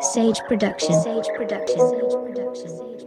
Sage Production. Sage Production. Sage Production. Sage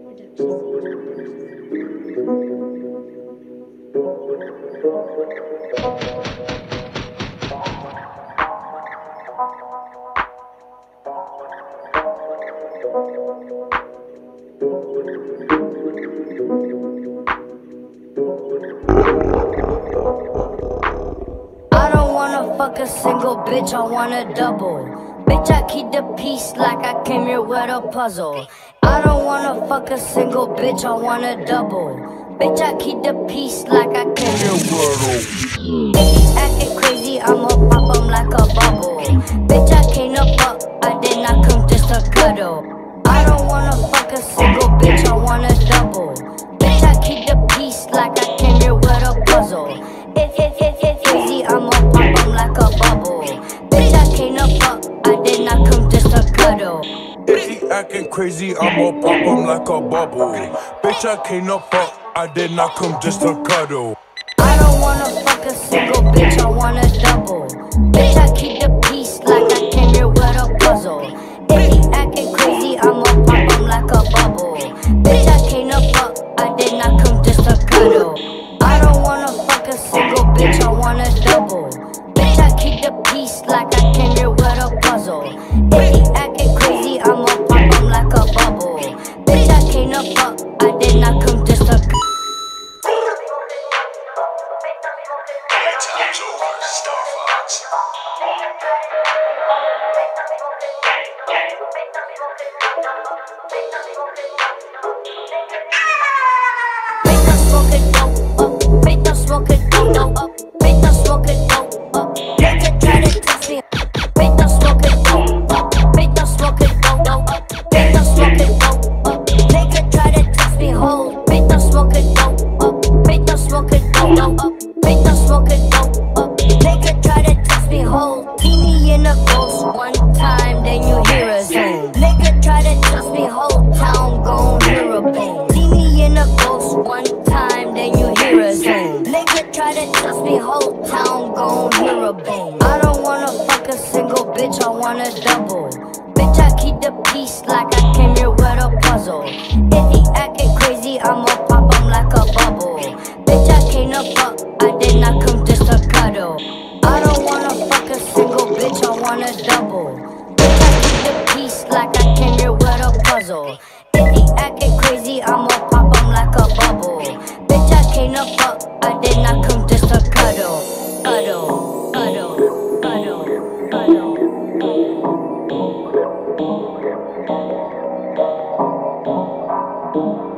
I don't wanna fuck a single bitch, I want a double. Bitch, I keep the peace like I came here with a puzzle. I don't wanna fuck a single bitch, I wanna double. Bitch, I keep the peace like I came here with a he acting crazy, I'ma pop him like a bubble. Bitch, I came to fuck, I did not come just to cuddle. I don't wanna fuck a single bitch, I wanna double. Bitch, I keep the peace like I came here with a puzzle. If, if, if, if crazy, I'ma Acting crazy, I'ma pop him like a bubble. Bitch, I came to fuck, I did not come just to cuddle. I don't wanna fuck a single bitch, I want a double. Bitch, I keep the peace like I Bitch, I came I did not come just to cuddle. Time's over, Star Fox. Make me. See me in a ghost one time, then you hear a zoom. Nigga try to test me. Whole town gon' hear a bang. See me in a ghost one time, then you hear a zoom. Nigga try to test me, whole town gon' hear a bang. I don't wanna fuck a single bitch, I wanna double. Bitch, I keep the peace like I came here with a puzzle. If he acting crazy, I'ma pop him like a bubble. Bitch, I came to fuck, I did not come just to cuddle on a double. Bitch, I keep the peace like I came here with a puzzle. If he acting crazy, I'ma pop him like a bubble. Bitch, I came to fuck, I did not come just to cuddle. Cuddle, cuddle, cuddle, cuddle. cuddle.